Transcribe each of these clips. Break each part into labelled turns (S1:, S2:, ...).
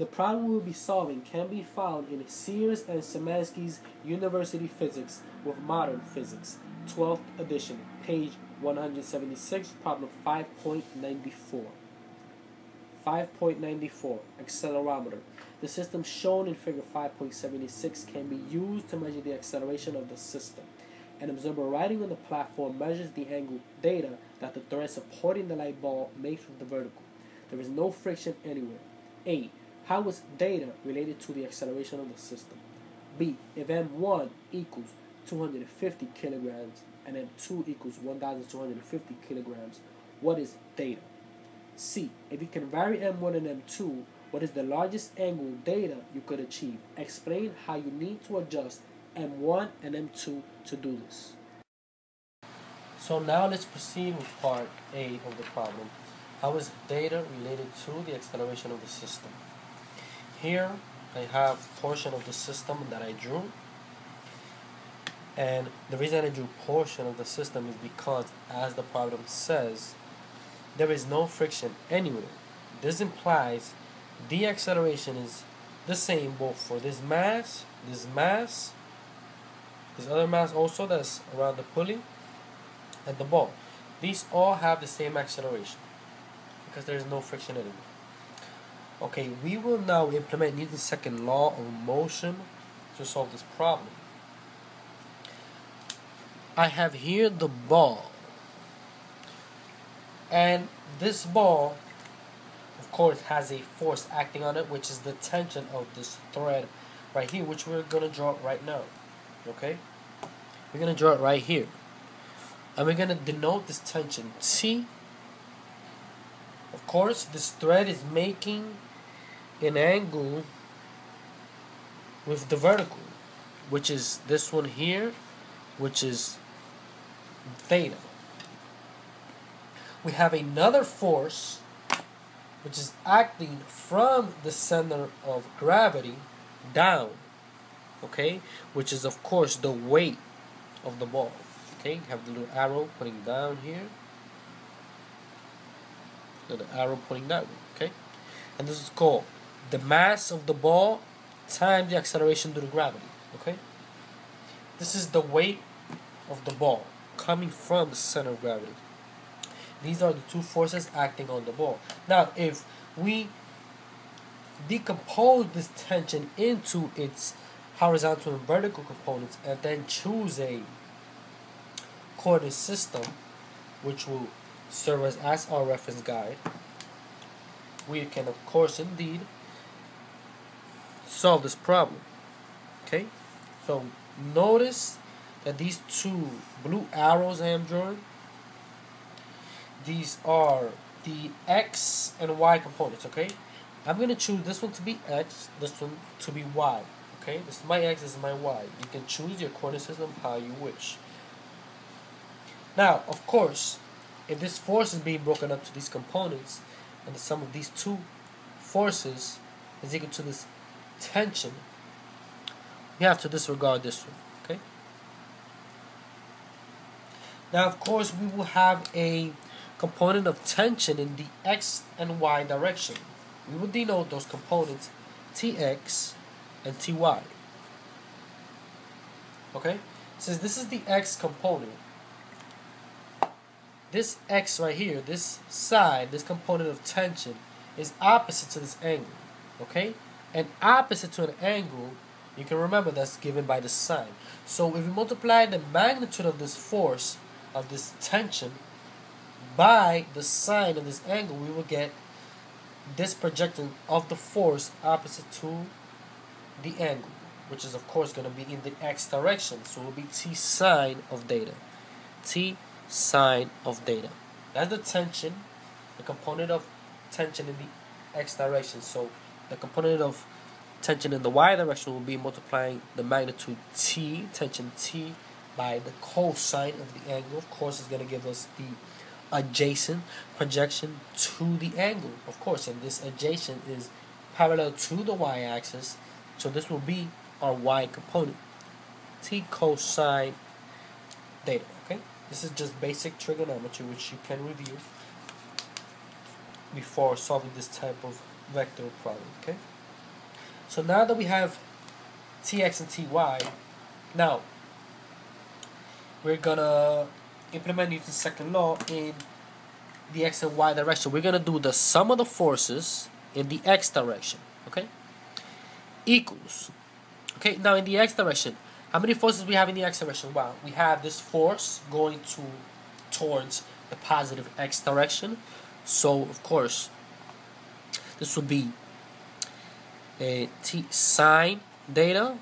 S1: The problem we will be solving can be found in Sears and Zemansky's University Physics with Modern Physics, 12th edition, page 176, problem 5.94. 5.94 Accelerometer. The system shown in figure 5.76 can be used to measure the acceleration of the system. An observer riding on the platform measures the angle theta that the thread supporting the light ball makes with the vertical. There is no friction anywhere. A. How is theta related to the acceleration of the system? B. If m1 equals 250 kilograms and m2 equals 1250 kilograms, what is theta? C. If you can vary m1 and m2, what is the largest angle theta you could achieve? Explain how you need to adjust m1 and m2 to do this. So now let's proceed with part A of the problem. How is theta related to the acceleration of the system? Here I have portion of the system that I drew. And the reason I drew portion of the system is because as the problem says, there is no friction anywhere. This implies the acceleration is the same both for this mass, this mass, this other mass also that's around the pulley, and the ball. These all have the same acceleration because there is no friction anymore. Okay, we will now implement Newton's second law of motion to solve this problem. I have here the ball. And this ball, of course, has a force acting on it, which is the tension of this thread right here, which we're going to draw right now. Okay? We're going to draw it right here. And we're going to denote this tension T. Of course, this thread is making an angle with the vertical, which is this one here, which is theta. We have another force which is acting from the center of gravity down, okay, which is of course the weight of the ball. Okay, you have the little arrow pointing down here, the arrow pointing that way, okay, and this is called the mass of the ball times the acceleration due to gravity, okay. This is the weight of the ball coming from the center of gravity. These are the two forces acting on the ball. Now, if we decompose this tension into its horizontal and vertical components and then choose a coordinate system which will serve as, as our reference guide, we can of course indeed solve this problem. Okay? So notice that these two blue arrows I am drawing, these are the x and y components, okay? I'm going to choose this one to be x, this one to be y, okay? This is my x, this is my y. You can choose your coordinate system how you wish. Now, of course, if this force is being broken up to these components, and the sum of these two forces is equal to this tension, we have to disregard this one, okay? Now, of course, we will have a component of tension in the x and y direction. We will denote those components Tx and Ty. Okay? Since this is the x component, this x right here, this side, this component of tension, is opposite to this angle. Okay? And opposite to an angle, you can remember that's given by the sine. So if we multiply the magnitude of this force of this tension by the sine of this angle, we will get this projection of the force opposite to the angle, which is of course going to be in the x direction. So it will be t sine of theta. t sine of theta. That's the tension, the component of tension in the x direction. So the component of tension in the y direction will be multiplying the magnitude t, tension t, by the cosine of the angle. Of course, it's going to give us the adjacent projection to the angle, of course, and this adjacent is parallel to the y-axis, so this will be our y component. T cosine theta, okay? This is just basic trigonometry, which you can review before solving this type of vector problem, okay? So now that we have tx and ty, now we're gonna implement Newton's second law in the x and y direction. We're gonna do the sum of the forces in the x direction, okay? Equals. Okay, now in the x direction, how many forces we have in the x direction? Well, we have this force going to towards the positive x direction. So of course, this will be a t sine theta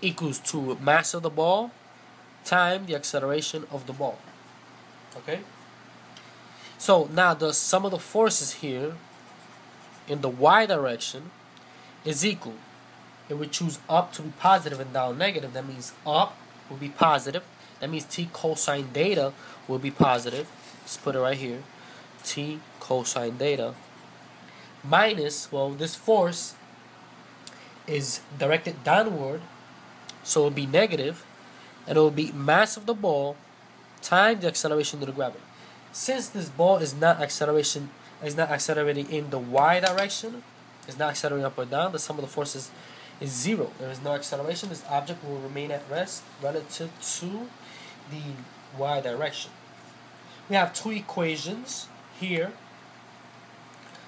S1: equals to mass of the ball time the acceleration of the ball. Okay? So now the sum of the forces here in the y direction is equal. If we choose up to be positive and down negative, that means up will be positive. That means t cosine theta will be positive. Let's put it right here. t cosine theta minus, well, this force is directed downward, so it will be negative and it will be mass of the ball times the acceleration due to gravity. Since this ball is not acceleration is not accelerating in the y direction, it's not accelerating up or down, the sum of the forces is zero. There is no acceleration. This object will remain at rest relative to the y direction. We have two equations here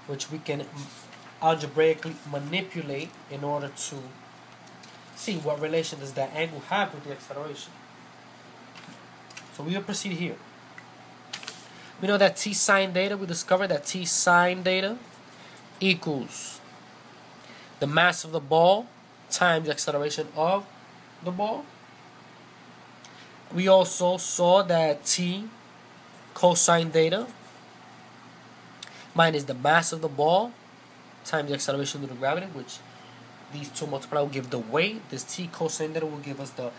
S1: which we can algebraically manipulate in order to see what relation does that angle have with the acceleration. So we will proceed here. We know that t sine theta, we discovered that t sine theta equals the mass of the ball times the acceleration of the ball. We also saw that t cosine theta minus the mass of the ball times the acceleration due to gravity, which these two multiply will give the weight. This t cosine theta will give us the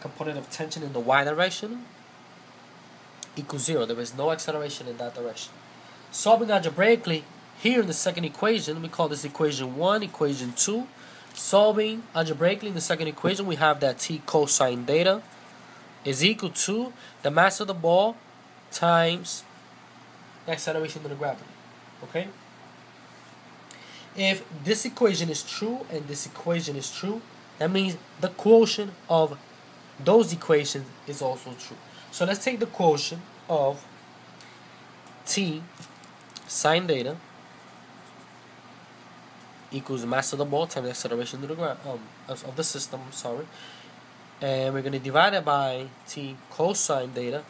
S1: component of tension in the y direction equals zero. There is no acceleration in that direction. Solving algebraically, here in the second equation, we call this equation 1, equation 2. Solving algebraically in the second equation, we have that t cosine theta is equal to the mass of the ball times the acceleration due to gravity. Okay? If this equation is true and this equation is true, that means the quotient of those equations is also true. So let's take the quotient of t sine theta equals mass of the ball times acceleration to the ground um, of, the system. Sorry, and we're going to divide it by t cosine theta,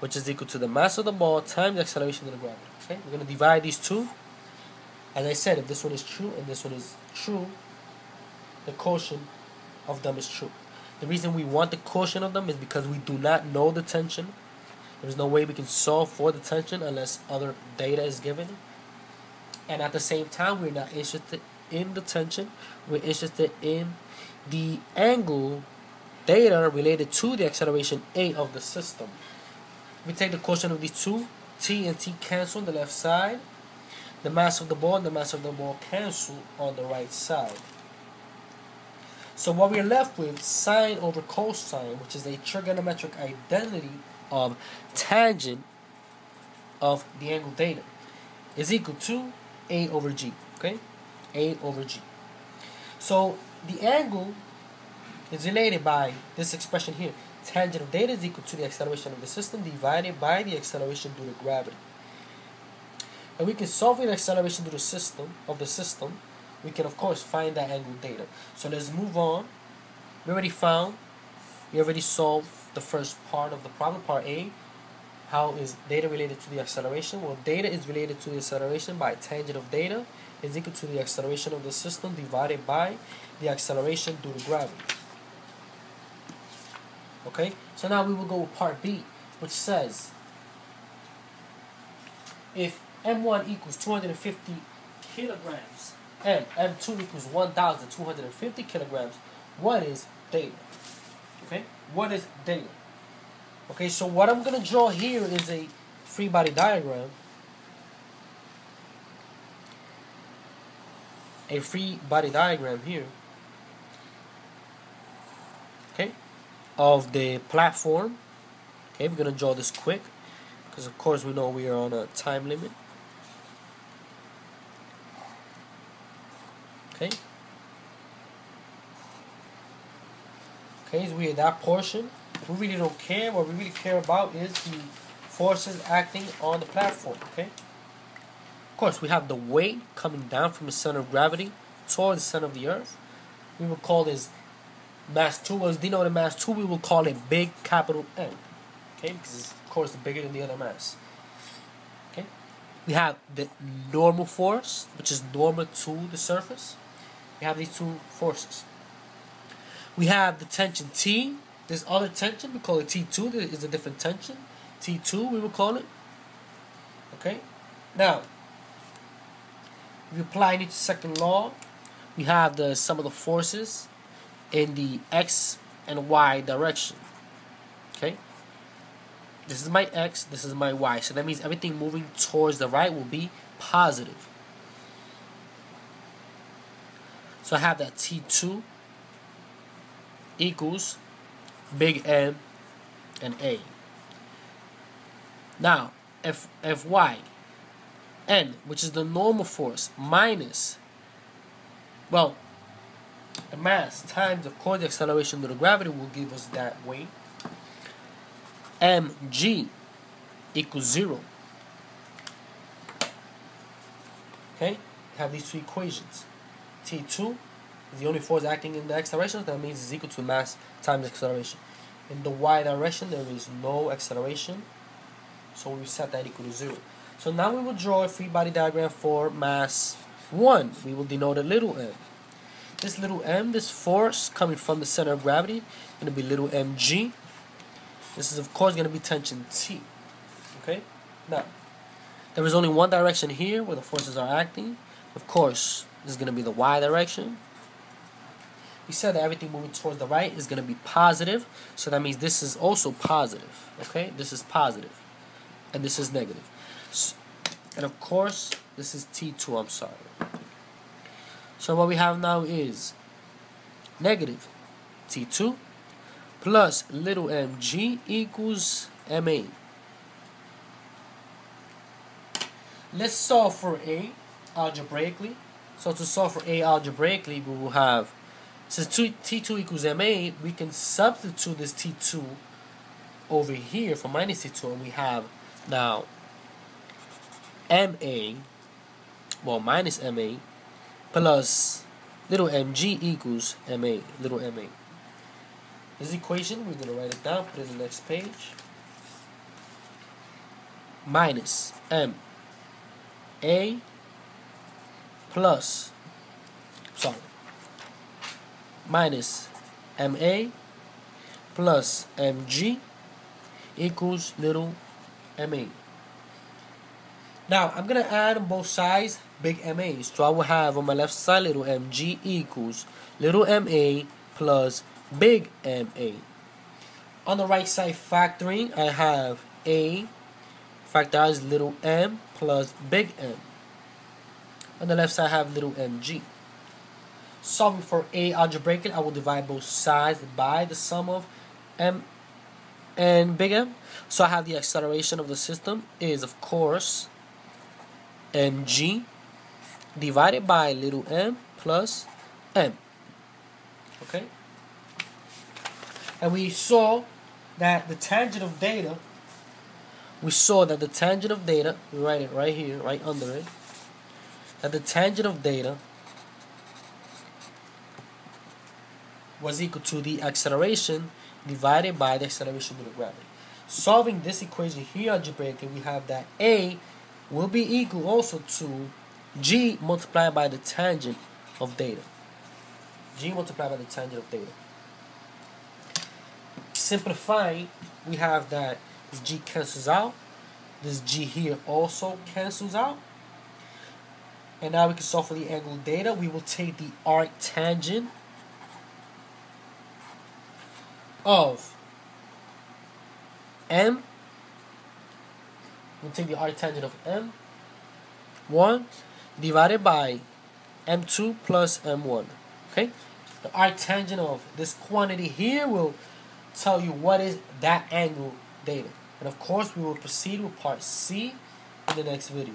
S1: which is equal to the mass of the ball times the acceleration to the gravity. Okay, we're going to divide these two. As I said, if this one is true and this one is true, the quotient of them is true. The reason we want the quotient of them is because we do not know the tension. There's no way we can solve for the tension unless other theta is given. And at the same time, we're not interested in the tension. We're interested in the angle data related to the acceleration A of the system. We take the quotient of these two, T and T cancel on the left side. The mass of the ball and the mass of the ball cancel on the right side. So what we're left with, sine over cosine, which is a trigonometric identity of tangent of the angle theta, is equal to A over G. Okay? A over G. So the angle is related by this expression here. Tangent of theta is equal to the acceleration of the system divided by the acceleration due to gravity. And we can solve for the acceleration due to system of the system. We can of course find that angle theta. So let's move on. We already found, we already solved the first part of the problem, part A. How is theta related to the acceleration? Well, theta is related to the acceleration by tangent of theta is equal to the acceleration of the system divided by the acceleration due to gravity. Okay, so now we will go with part B, which says if M1 equals 250 kilograms and M2 equals 1,250 kilograms, what is theta? Okay, what is theta? Okay, so what I'm going to draw here is a free body diagram. A free body diagram here. of the platform. Okay, we're going to draw this quick because of course we know we are on a time limit. Okay. Okay, so we have that portion. We really don't care. What we really care about is the forces acting on the platform. Okay. Of course, we have the weight coming down from the center of gravity towards the center of the Earth. We will call this mass 2. As denoted mass 2, we will call it big capital N. Okay, because it's, of course, bigger than the other mass. Okay. We have the normal force, which is normal to the surface. We have these two forces. We have the tension T. This other tension, we call it T2. There is a different tension. T2, we will call it. Okay. Now, if you apply Newton's second law, we have the sum of the forces in the x and y direction. Okay? This is my x, this is my y. So that means everything moving towards the right will be positive. So I have that T2 equals big M and A. Now, F, Fy, N, which is the normal force, minus, well, the mass times, of course, the acceleration due to gravity will give us that weight. mg equals 0. Okay? we Have these two equations. T2 is the only force acting in the x direction. That means it's equal to mass times acceleration. In the y direction, there is no acceleration. So we set that equal to 0. So now we will draw a free body diagram for mass 1. We will denote a little m. This little m, this force coming from the center of gravity, going to be little mg. This is of course going to be tension T. Okay? Now, there is only one direction here where the forces are acting. Of course, this is going to be the y direction. We said that everything moving towards the right is going to be positive. So that means this is also positive. Okay? This is positive. And this is negative. So, and of course, this is T2, I'm sorry. So what we have now is negative T2 plus little mg equals ma. Let's solve for A algebraically. So to solve for A algebraically, we will have, since T2 equals ma, we can substitute this T2 over here for minus T2, and we have now ma, well, minus ma, plus little mg equals ma, little ma. This equation, we're going to write it down, put it in the next page. Minus m a plus, sorry, minus ma plus mg equals little ma. Now, I'm going to add both sides big MAs. So I will have on my left side little mg equals little ma plus big MA. On the right side factoring, I have a factorized little m plus big M. On the left side, I have little mg. Solving for a algebraically, I will divide both sides by the sum of m and big M. So I have the acceleration of the system is, of course, mg divided by little m plus m. Okay? And we saw that the tangent of theta, we saw that the tangent of theta, we write it right here, right under it, that the tangent of theta was equal to the acceleration divided by the acceleration due to gravity. Solving this equation here algebraically, we have that a will be equal also to g multiplied by the tangent of theta. g multiplied by the tangent of theta. Simplifying, we have that this g cancels out. This g here also cancels out. And now we can solve for the angle theta. We will take the arc tangent of m We'll take the arctangent of m1 divided by m2 plus m1. Okay? The arctangent of this quantity here will tell you what is that angle theta. And of course, we will proceed with part C in the next video.